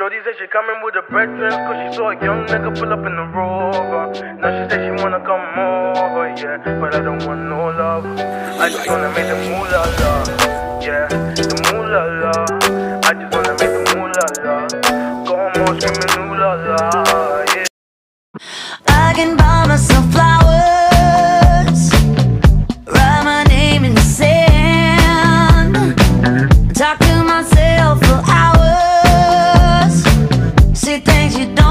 Shorty said she coming with her breakfast Cause she saw a young nigga pull up in the rover. Now she said she wanna come over, yeah But I don't want no love. I just wanna make the moolah love, yeah The moolah love I just wanna make the moolah love Go home screaming ooh la yeah. I can buy myself flowers.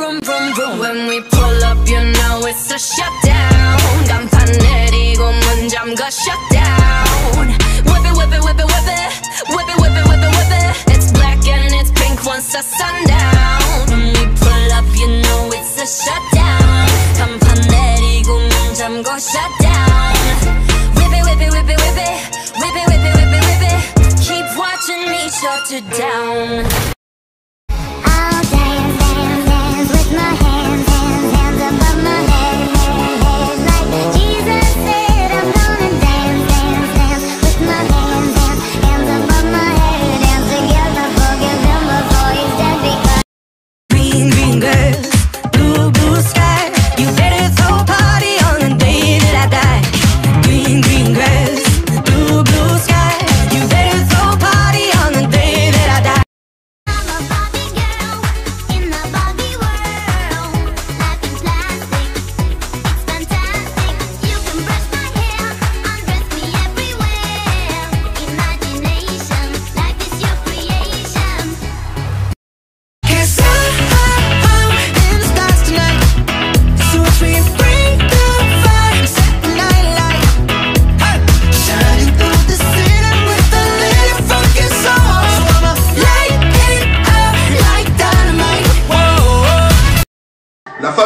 vroom, vroom, vroom. When we pull up, you know it's a shutdown. 간판 내리고 문 잠가 shut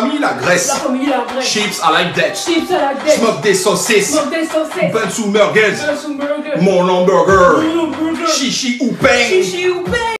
famille, la. La famille, la graisse. Chips, I like that. Chips, Smoke des saucisses. Smoke des saucisses. Burgers. Mon hamburger. Ou pain. Chichi ou pain.